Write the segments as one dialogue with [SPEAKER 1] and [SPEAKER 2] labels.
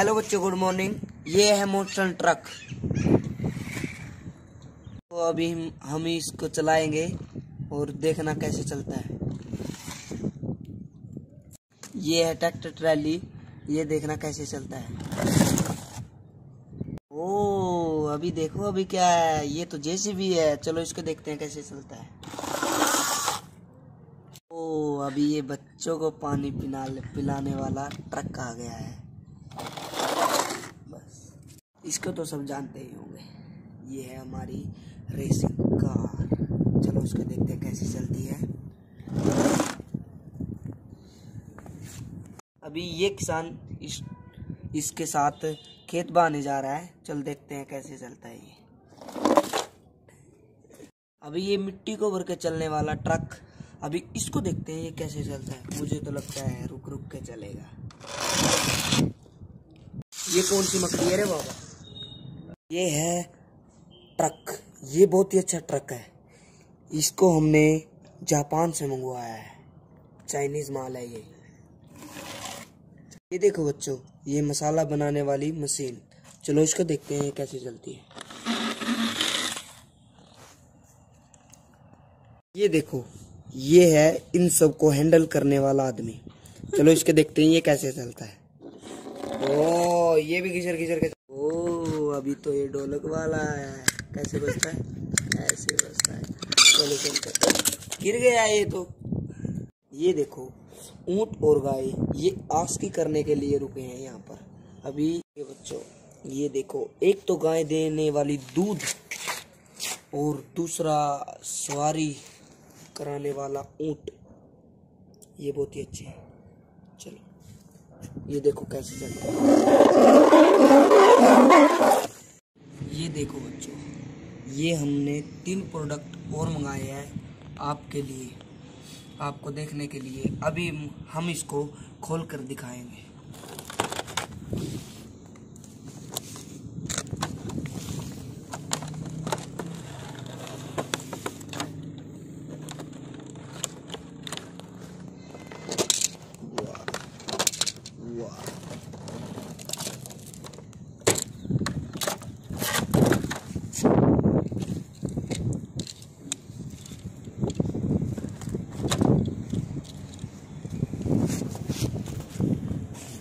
[SPEAKER 1] Hello बच्चों good morning ये है मोशन ट्रक तो अभी हम, हम इसको चलाएँगे और देखना कैसे चलता है। ये है ट्रैक्टर ट्रैली ये देखना कैसे चलता है। ओ अभी देखो अभी क्या है। ये तो जैसे भी है। चलो इसको देखते हैं कैसे चलता है। ओ अभी ये बच्चों को पानी पिला पिलाने वाला ट्रक आ गया है। इसको तो सब जानते ही होंगे। ये है हमारी रेसिंग कार चलो उसको देखते हैं कैसे चलती है। अभी ये किसान इस, इसके साथ खेत बहाने जा रहा है। चल देखते हैं कैसे चलता है ये। अभी ये मिट्टी को भर के चलने वाला ट्रक, अभी इसको देखते हैं ये कैसे चलता है। मुझे तो लगता है रुक रुक के चलेगा। ये कौन सी मकड़ी है रे बाबा? ये है ट्रक। ये बहुत ही अच्छा ट्रक है। इसको हमने जापान से मंगवाया है। चाइनीज़ माल है ये। ये देखो बच्चों, ये मसाला बनाने वाली मशीन। चलो इसको देखते हैं कैसे चलती है। ये देखो, ये है इन सबको हैंडल करने वाला आदमी। चलो इसके देखते हैं ये कैसे चलता है। ओ, ये भी घिसर घिसर के ओ। अभी तो ये ढोलक वाला है। कैसे बजता है? ऐसे बजता है। चलो चलते गिर गया ये तो। ये देखो, ऊँट और गाय, ये आस्की करने के लिए रुके हैं यहाँ पर। अभी ये बच्चों, ये देखो, एक तो गाय देने वाली दूध और दूसरा सवारी कराने वाला ऊँट। ये बहुत ही अच्छे हैं। चलो। ये देखो कैसे चल ये देखो बच्चों, ये हमने तीन प्रोडक्ट और मंगाए हैं आपके लिए, आपको देखने के लिए। अभी हम इसको खोल कर दिखाएँगे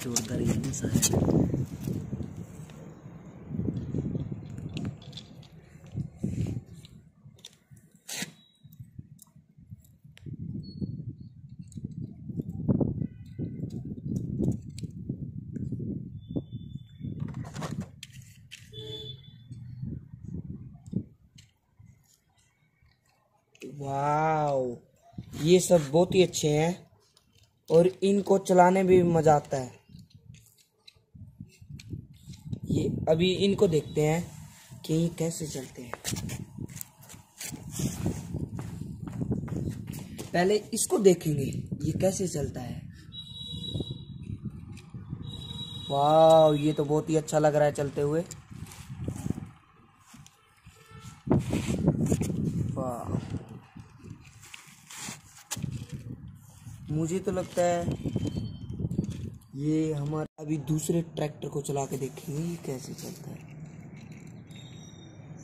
[SPEAKER 1] जोरदार ये सा है वाओ। ये सब बहुत ही अच्छे हैं और इनको चलाने में भी मज़ा आता है। ये अभी इनको देखते हैं कि ये कैसे चलते हैं। पहले इसको देखेंगे, ये कैसे चलता है। वाह ये तो बहुत ही अच्छा लग रहा है चलते हुए वाह मुझे तो लगता है ये हमारे अभी दूसरे ट्रैक्टर को चला के देखेंगे ये कैसे चलता है।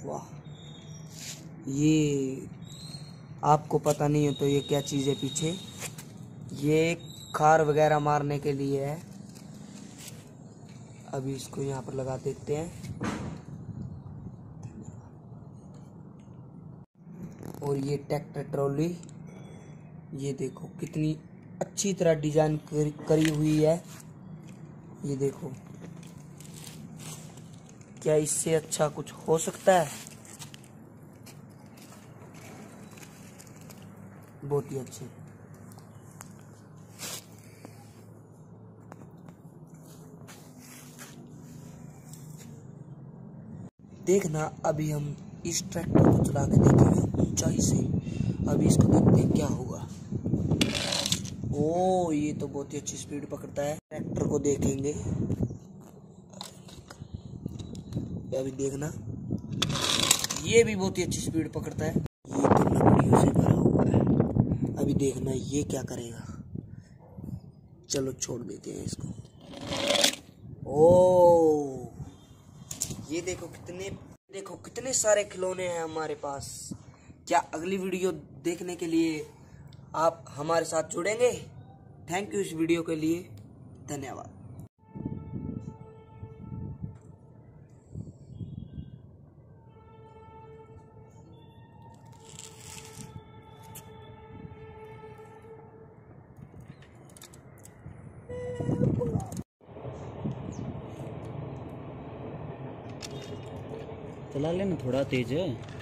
[SPEAKER 1] वाह। ये आपको पता नहीं है तो ये क्या चीज़ है पीछे? ये खार वगैरह मारने के लिए है। अभी इसको यहाँ पर लगा देते हैं। और ये ट्रैक्टर ट्रॉली, ये देखो कितनी अच्छी तरह डिज़ाइन करी हुई है। ये देखो। क्या इससे अच्छा कुछ हो सकता है? बहुत ही अच्छे। देखना, अभी हम इस ट्रैक्टर को चला के देखेंगे ऊंचाई से। अभी इसको देखते हैं क्या होगा? ओ, ये तो बहुत ही अच्छी स्पीड पकड़ता है। ट्रैक्टर को देखेंगे। अभी देखना। ये भी बहुत ही अच्छी स्पीड पकड़ता है। ये तो लकड़ियों से भरा हुआ है। अभी देखना ये क्या करेगा। चलो छोड़ देते हैं इसको। ओ, ये देखो कितने देखो कितने सारे खिलौने हैं हमारे पास। क्या अगली वीडियो देखने के लिए आप हमारे साथ जुड़ेंगे। थैंक यू इस वीडियो के लिए। धन्यवाद।
[SPEAKER 2] चला लेना थोड़ा तेज। है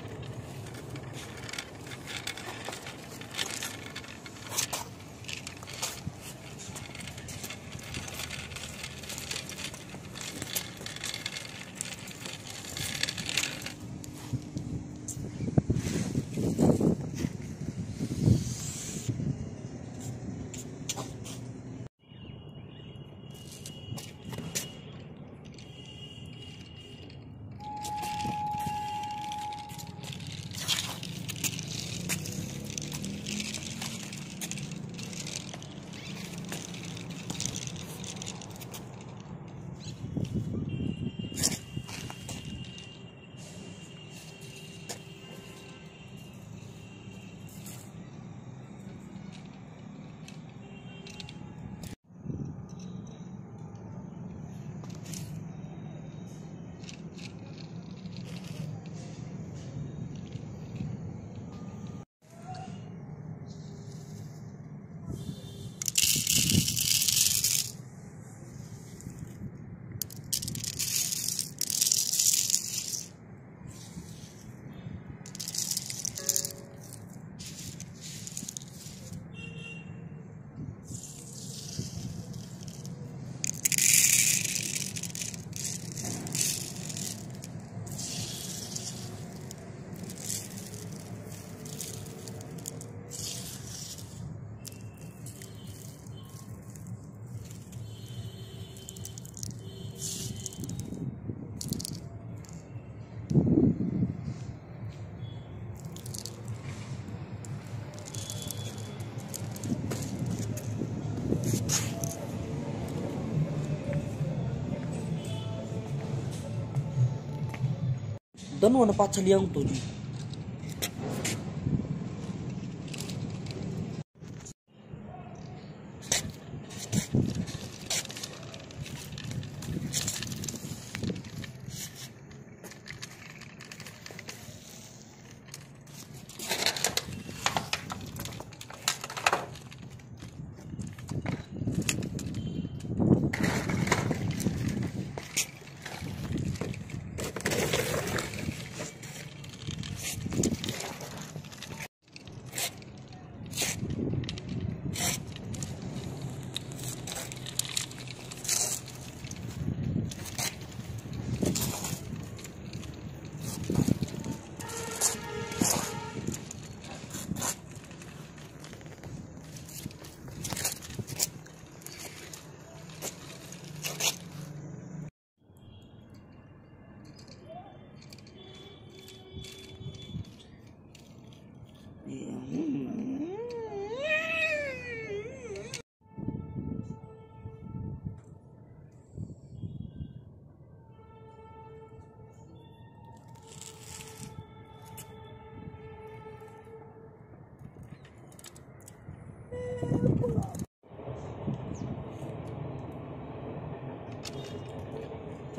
[SPEAKER 1] दोनों ने पाछा लिया तो जी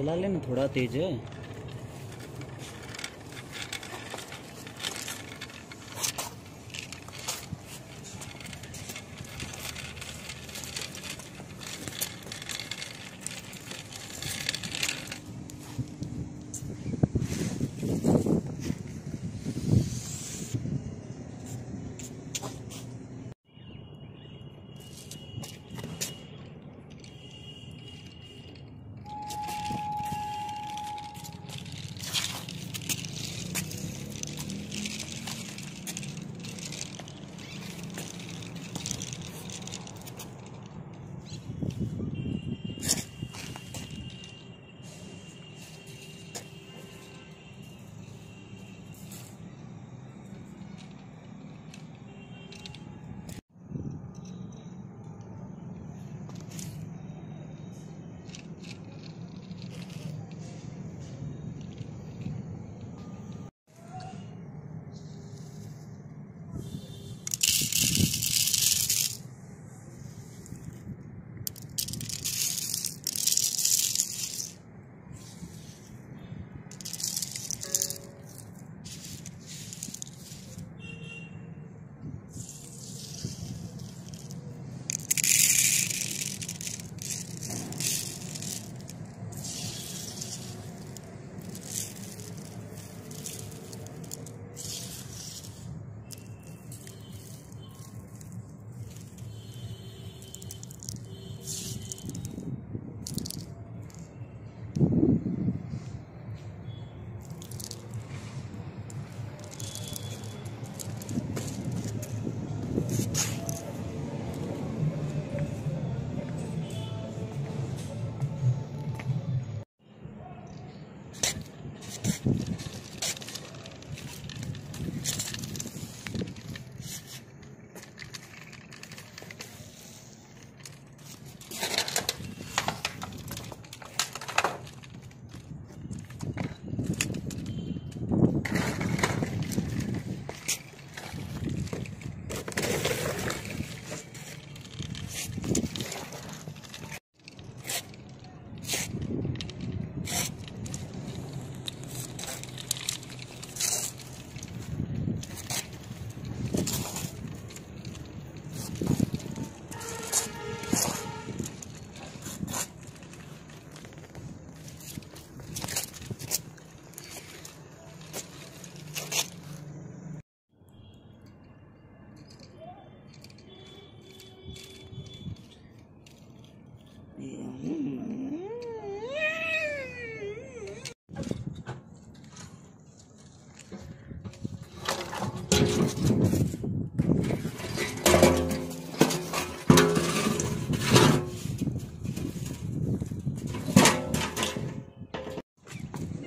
[SPEAKER 2] चला लेना थोड़ा तेज। है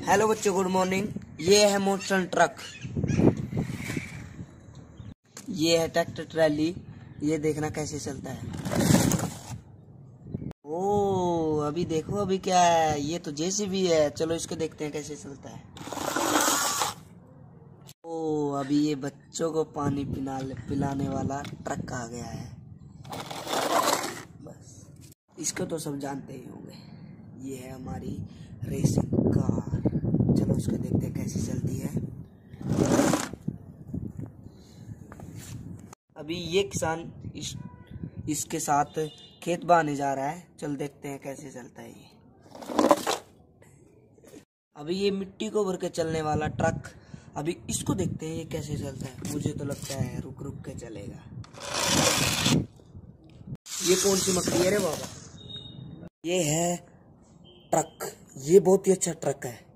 [SPEAKER 1] हेलो बच्चों गुड मॉर्निंग ये है मोशन ट्रक ये है ट्रैक्टर ट्रैली ये देखना कैसे चलता है. ओ, अभी देखो, अभी क्या है? ये तो जैसे भी है. चलो, इसको देखते हैं कैसे चलता है. ओ, अभी ये बच्चों को पानी पिला पिलाने वाला ट्रक आ गया है. बस. इसको तो सब जानते ही होंगे. ये है हमारी रेसिंग कार उसको देखते हैं कैसी चलती है। अभी ये किसान इस, इसके साथ खेत बहाने जा रहा है। चल देखते हैं कैसे चलता है ये। अभी ये मिट्टी को भर के चलने वाला ट्रक, अभी इसको देखते हैं ये कैसे चलता है। मुझे तो लगता है रुक रुक के चलेगा। ये कौन सी मकड़ी है रे बाबा? ये है ट्रक। ये बहुत ही अच्छा ट्रक है।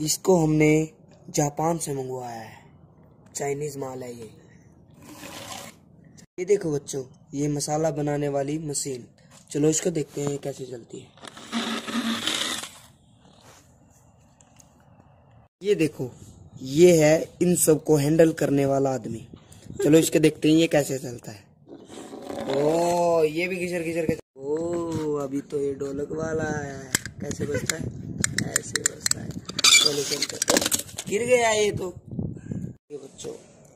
[SPEAKER 1] इसको हमने जापान से मंगवाया है। चाइनीज़ माल है ये। ये देखो बच्चों, ये मसाला बनाने वाली मशीन। चलो इसको देखते हैं कैसे चलती है। ये देखो, ये है इन सबको हैंडल करने वाला आदमी। चलो इसको देखते हैं ये कैसे चलता है। ओ ये भी घिसर घिसर के ओ अभी तो ये ढोलक वाला है। कैसे बचता है? ऐसे बचता है। चलो चलते गिर गया ये तो। ये बच्चों,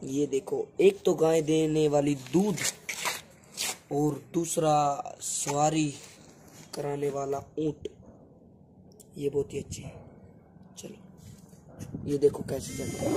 [SPEAKER 1] ये देखो, एक तो गाय देने वाली दूध और दूसरा सवारी कराने वाला ऊँट। ये बहुत ही अच्छे है। चलो, ये देखो कैसे चलता है।